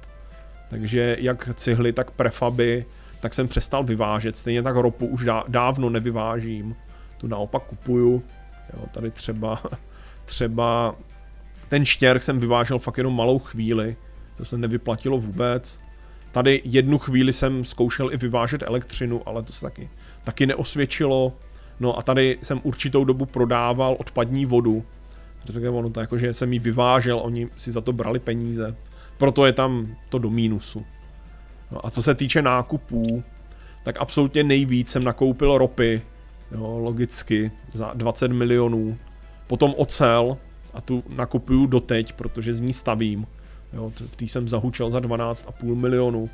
Takže jak cihly, tak prefaby, tak jsem přestal vyvážet. Stejně tak ropu už dávno nevyvážím. Tu naopak kupuju. Jo, tady třeba, (laughs) třeba ten štěrk jsem vyvážel fakt jenom malou chvíli. To se nevyplatilo vůbec. Tady jednu chvíli jsem zkoušel i vyvážet elektřinu, ale to se taky, taky neosvědčilo. No a tady jsem určitou dobu prodával odpadní vodu. Protože ono to jako, že jsem ji vyvážel, oni si za to brali peníze. Proto je tam to do mínusu. No a co se týče nákupů, tak absolutně nejvíc jsem nakoupil ropy, jo, logicky, za 20 milionů. Potom ocel, a tu nakupuju doteď, protože z ní stavím. Jo, v tý jsem zahučel za 12,5 milionů.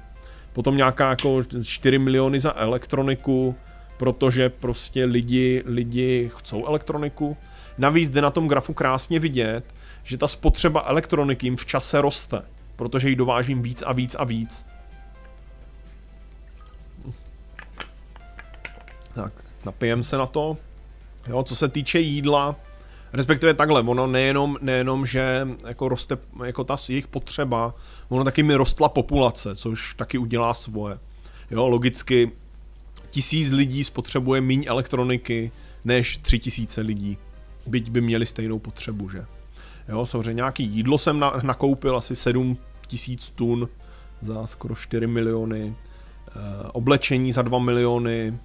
Potom nějaká jako 4 miliony za elektroniku, protože prostě lidi, lidi chcou elektroniku. Navíc jde na tom grafu krásně vidět, že ta spotřeba elektroniky jim v čase roste, protože ji dovážím víc a víc a víc. Tak, napijem se na to. Jo, co se týče jídla, Respektive takhle, ono nejenom, nejenom že jako roste jako ta jejich potřeba, ono taky mi rostla populace, což taky udělá svoje. Jo, logicky tisíc lidí spotřebuje méně elektroniky než tři tisíce lidí, byť by měli stejnou potřebu, že? Jo, samozřejmě nějaký jídlo jsem na, nakoupil, asi 7 tisíc tun za skoro 4 miliony, e, oblečení za 2 miliony,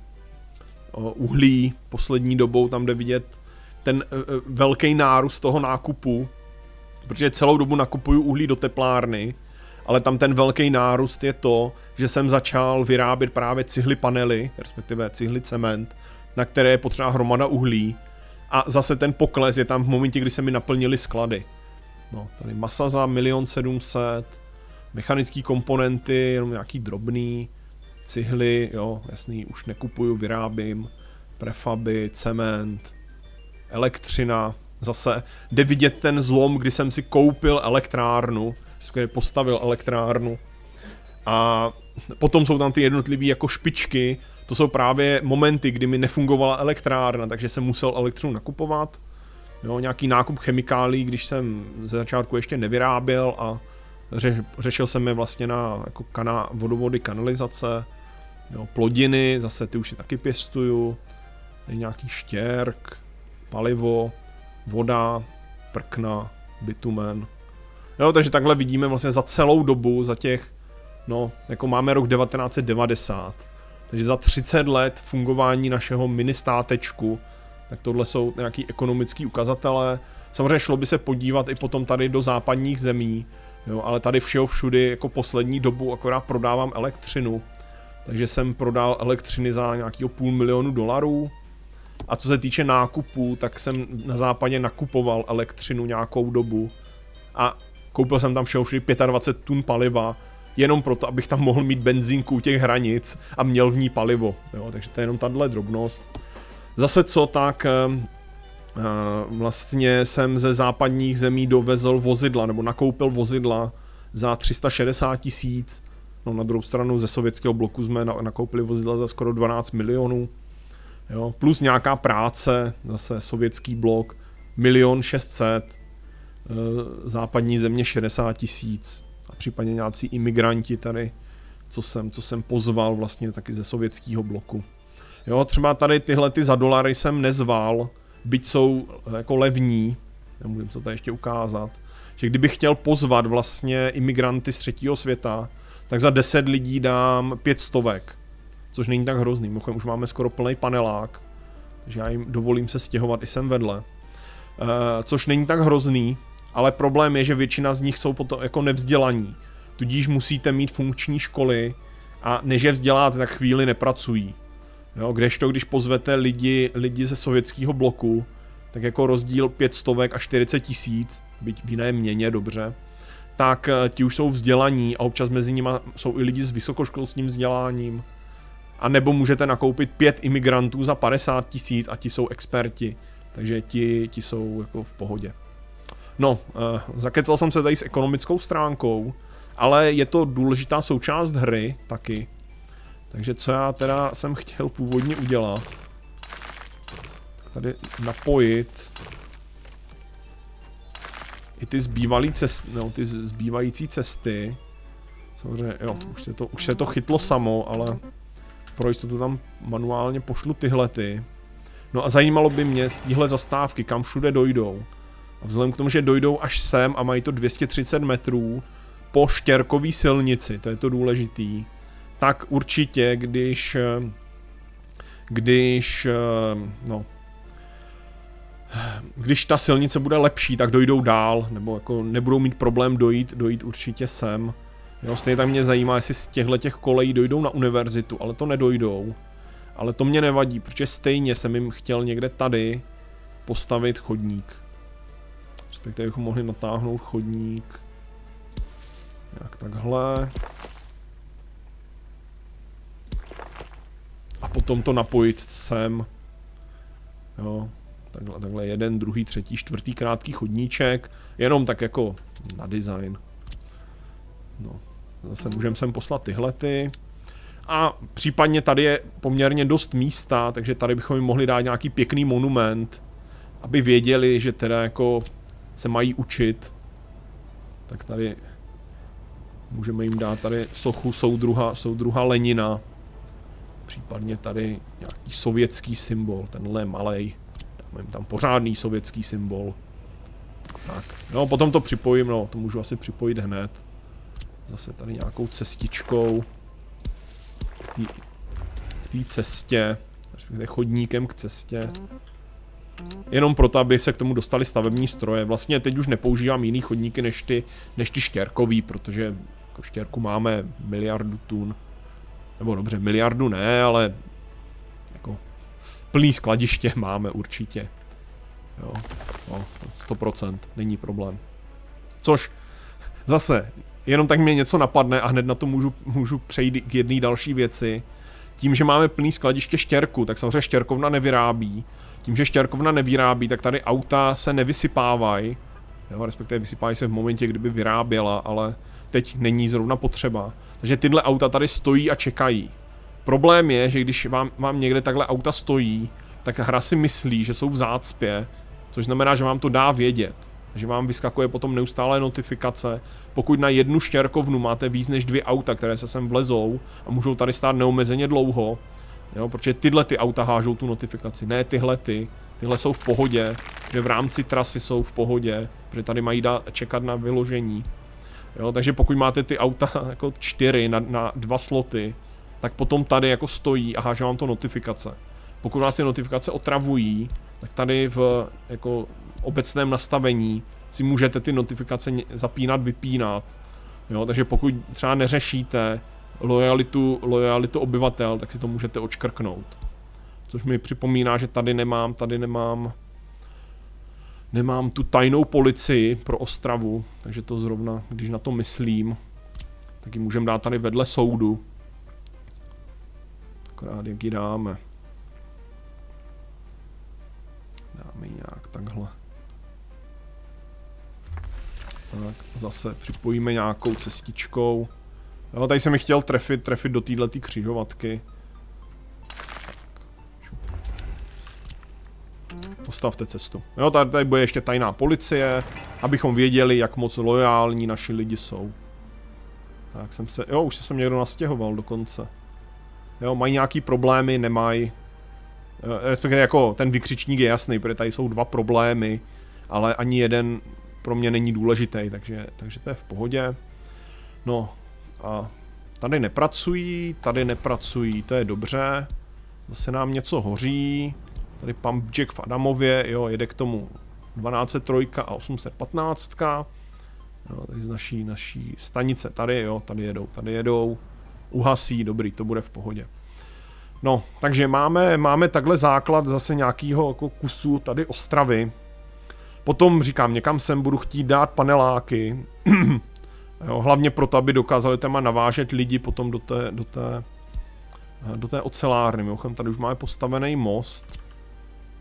o, uhlí poslední dobou tam jde vidět ten uh, velký nárůst toho nákupu, protože celou dobu nakupuju uhlí do teplárny, ale tam ten velký nárůst je to, že jsem začal vyrábět právě cihly panely, respektive cihly cement, na které je potřeba hromada uhlí a zase ten pokles je tam v momentě, kdy se mi naplnily sklady. No, tady masa za milion sedmset, mechanické komponenty, jenom nějaký drobný, cihly, jo, jasný, už nekupuju, vyrábím, prefaby, cement, elektřina, zase jde vidět ten zlom, kdy jsem si koupil elektrárnu, respektive postavil elektrárnu. A potom jsou tam ty jednotlivé jako špičky, to jsou právě momenty, kdy mi nefungovala elektrárna, takže jsem musel elektřinu nakupovat. Jo, nějaký nákup chemikálí, když jsem ze začátku ještě nevyráběl a ře, řešil jsem je vlastně na jako kana, vodovody, kanalizace, jo, plodiny, zase ty už je taky pěstuju, nějaký štěrk, palivo, voda, prkna, bitumen. Jo, takže takhle vidíme vlastně za celou dobu, za těch, no, jako máme rok 1990, takže za 30 let fungování našeho ministátečku, tak tohle jsou nějaký ekonomický ukazatele. Samozřejmě šlo by se podívat i potom tady do západních zemí, jo, ale tady všeho všudy jako poslední dobu akorát prodávám elektřinu, takže jsem prodal elektřiny za nějakého půl milionu dolarů, a co se týče nákupů, tak jsem na západě nakupoval elektřinu nějakou dobu. A koupil jsem tam všeho všude 25 tun paliva, jenom proto, abych tam mohl mít benzínku u těch hranic a měl v ní palivo. Jo, takže to je jenom tahle drobnost. Zase co, tak uh, vlastně jsem ze západních zemí dovezl vozidla, nebo nakoupil vozidla za 360 tisíc. No na druhou stranu ze sovětského bloku jsme nakoupili vozidla za skoro 12 milionů. Jo, plus nějaká práce, zase sovětský blok, milion šestset, eh, západní země 60 tisíc případně nějací imigranti tady, co jsem, co jsem pozval vlastně taky ze sovětského bloku. Jo, třeba tady tyhle ty za dolary jsem nezval, byť jsou eh, jako levní, nemůžu to tady ještě ukázat, že kdybych chtěl pozvat vlastně imigranty z třetího světa, tak za 10 lidí dám pět stovek, což není tak hrozný. Mimochodem už máme skoro plný panelák, takže já jim dovolím se stěhovat i sem vedle. Uh, což není tak hrozný, ale problém je, že většina z nich jsou potom jako nevzdělaní. Tudíž musíte mít funkční školy a než je vzděláte, tak chvíli nepracují. Jo, kdežto, když pozvete lidi, lidi ze sovětského bloku, tak jako rozdíl 500 a 40 tisíc, byť v jiné měně, dobře, tak eh, ti už jsou vzdělaní a občas mezi nimi jsou i lidi s vysokoškolským vzděláním. A nebo můžete nakoupit pět imigrantů za 50 tisíc a ti jsou experti. Takže ti, ti jsou jako v pohodě. No, uh, zakecal jsem se tady s ekonomickou stránkou, ale je to důležitá součást hry taky. Takže co já teda jsem chtěl původně udělat, tady napojit i ty zbývalý cest, no, ty zbývající cesty. Samozřejmě, jo, už se to, už se to chytlo samo, ale pro jistotu tam manuálně pošlu tyhle ty. No a zajímalo by mě z téhle zastávky, kam všude dojdou. A vzhledem k tomu, že dojdou až sem a mají to 230 metrů po štěrkový silnici, to je to důležitý, tak určitě, když, když, no, když ta silnice bude lepší, tak dojdou dál, nebo jako nebudou mít problém dojít, dojít určitě sem. Jo, stejně tak mě zajímá, jestli z těchto těch kolejí dojdou na univerzitu, ale to nedojdou. Ale to mě nevadí, protože stejně jsem jim chtěl někde tady postavit chodník. Respektive bychom mohli natáhnout chodník. Jak takhle. A potom to napojit sem. Jo, takhle, takhle jeden, druhý, třetí, čtvrtý krátký chodníček. Jenom tak jako na design. No, zase můžeme sem poslat tyhle ty. A případně tady je poměrně dost místa, takže tady bychom jim mohli dát nějaký pěkný monument, aby věděli, že teda jako se mají učit. Tak tady můžeme jim dát tady sochu soudruha, soudruha Lenina. Případně tady nějaký sovětský symbol, tenhle malej. Dáme jim tam pořádný sovětský symbol. Tak, no potom to připojím, no to můžu asi připojit hned. Zase tady nějakou cestičkou k té cestě, chodníkem k cestě. Jenom proto, aby se k tomu dostali stavební stroje. Vlastně teď už nepoužívám jiný chodníky než ty, než ty štěrkový, protože jako štěrku máme miliardu tun. Nebo dobře, miliardu ne, ale jako plný skladiště (laughs) máme určitě. Jo, no, 100%, není problém. Což zase, jenom tak mě něco napadne a hned na to můžu, můžu přejít k jedné další věci. Tím, že máme plný skladiště štěrku, tak samozřejmě štěrkovna nevyrábí. Tím, že štěrkovna nevyrábí, tak tady auta se nevysypávají. Jo, respektive vysypávají se v momentě, kdyby vyráběla, ale teď není zrovna potřeba. Takže tyhle auta tady stojí a čekají. Problém je, že když vám, vám někde takhle auta stojí, tak hra si myslí, že jsou v zácpě, což znamená, že vám to dá vědět že vám vyskakuje potom neustále notifikace. Pokud na jednu štěrkovnu máte víc než dvě auta, které se sem vlezou a můžou tady stát neomezeně dlouho, jo, protože tyhle ty auta hážou tu notifikaci, ne tyhle ty. Tyhle jsou v pohodě, že v rámci trasy jsou v pohodě, protože tady mají dát, čekat na vyložení. Jo, takže pokud máte ty auta (laughs) jako čtyři na, na dva sloty, tak potom tady jako stojí a háže vám to notifikace. Pokud vás ty notifikace otravují, tak tady v jako obecném nastavení si můžete ty notifikace zapínat, vypínat. Jo, takže pokud třeba neřešíte lojalitu, lojalitu obyvatel, tak si to můžete očkrknout. Což mi připomíná, že tady nemám, tady nemám nemám tu tajnou policii pro Ostravu, takže to zrovna, když na to myslím, tak ji můžeme dát tady vedle soudu. Akorát jak ji dáme. Dáme ji nějak takhle. Tak zase připojíme nějakou cestičkou. Jo, tady jsem mi chtěl trefit, trefit do této křižovatky. Postavte cestu. Jo, tady, tady bude ještě tajná policie, abychom věděli, jak moc lojální naši lidi jsou. Tak jsem se, jo, už se jsem někdo nastěhoval dokonce. Jo, mají nějaký problémy, nemají. Respektive jako ten vykřičník je jasný, protože tady jsou dva problémy ale ani jeden pro mě není důležitý, takže, takže to je v pohodě. No a tady nepracují, tady nepracují, to je dobře. Zase nám něco hoří. Tady Pump Jack v Adamově, jo, jede k tomu 1203 a 815. Jo, tady z naší, naší stanice, tady jo, tady jedou, tady jedou. Uhasí, dobrý, to bude v pohodě. No, takže máme, máme takhle základ zase nějakého jako kusu tady Ostravy. Potom říkám, někam sem budu chtít dát paneláky. (clears throat) jo, hlavně proto, aby dokázali téma navážet lidi potom do té, do té, do té ocelárny. Mimochodem, tady už máme postavený most.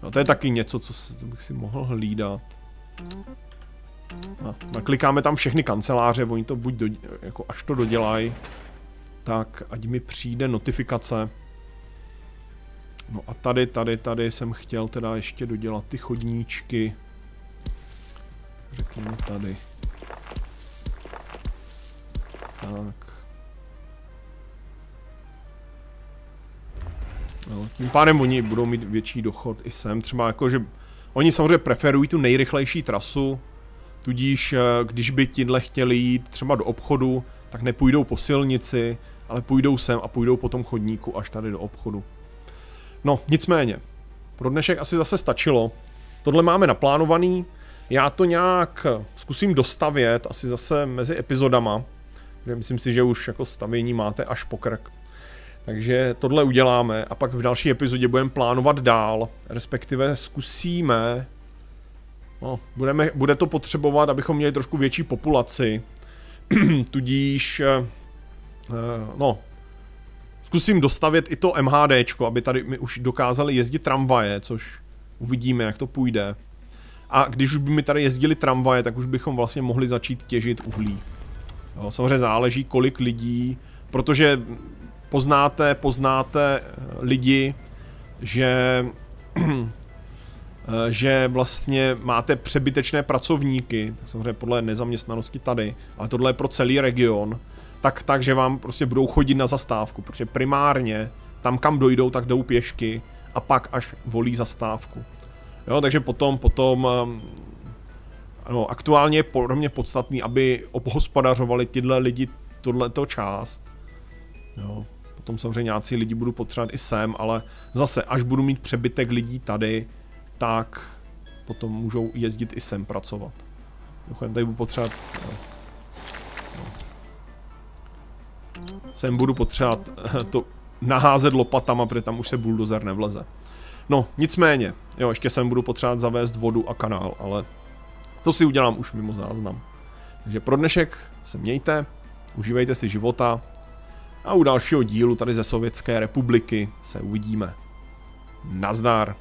No, to je taky něco, co, co bych si mohl hlídat. No, naklikáme tam všechny kanceláře, oni to buď do, jako až to dodělají, tak ať mi přijde notifikace. No a tady, tady, tady jsem chtěl teda ještě dodělat ty chodníčky. Řekněme tady. Tak. No, tím pádem oni budou mít větší dochod i sem. Třeba jako, že oni samozřejmě preferují tu nejrychlejší trasu, tudíž eh, když by tihle chtěli jít třeba do obchodu, tak nepůjdou po silnici, ale půjdou sem a půjdou po tom chodníku až tady do obchodu. No, nicméně, pro dnešek asi zase stačilo. Tohle máme naplánovaný, já to nějak zkusím dostavět, asi zase mezi epizodama, že myslím si, že už jako stavění máte až po krk. Takže tohle uděláme a pak v další epizodě budeme plánovat dál, respektive zkusíme, no, budeme, bude to potřebovat, abychom měli trošku větší populaci, (clears throat) tudíž, eh, no, zkusím dostavět i to MHDčko, aby tady mi už dokázali jezdit tramvaje, což uvidíme, jak to půjde. A když už by mi tady jezdili tramvaje, tak už bychom vlastně mohli začít těžit uhlí. Jo, samozřejmě záleží, kolik lidí, protože poznáte, poznáte eh, lidi, že eh, že vlastně máte přebytečné pracovníky, samozřejmě podle nezaměstnanosti tady, ale tohle je pro celý region, tak, tak, že vám prostě budou chodit na zastávku, protože primárně tam, kam dojdou, tak jdou pěšky a pak až volí zastávku. Jo, takže potom, potom ano, aktuálně je pro mě podstatný, aby obhospodařovali tyhle lidi tohleto část. Jo, potom samozřejmě nějací lidi budu potřebovat i sem, ale zase, až budu mít přebytek lidí tady, tak potom můžou jezdit i sem pracovat. Dochodem tady budu potřebovat... Jo. Jo. Sem budu potřebovat to naházet lopatama, protože tam už se buldozer nevleze. No, nicméně, jo, ještě sem budu potřebovat zavést vodu a kanál, ale to si udělám už mimo záznam. Takže pro dnešek se mějte, užívejte si života a u dalšího dílu tady ze Sovětské republiky se uvidíme. Nazdar.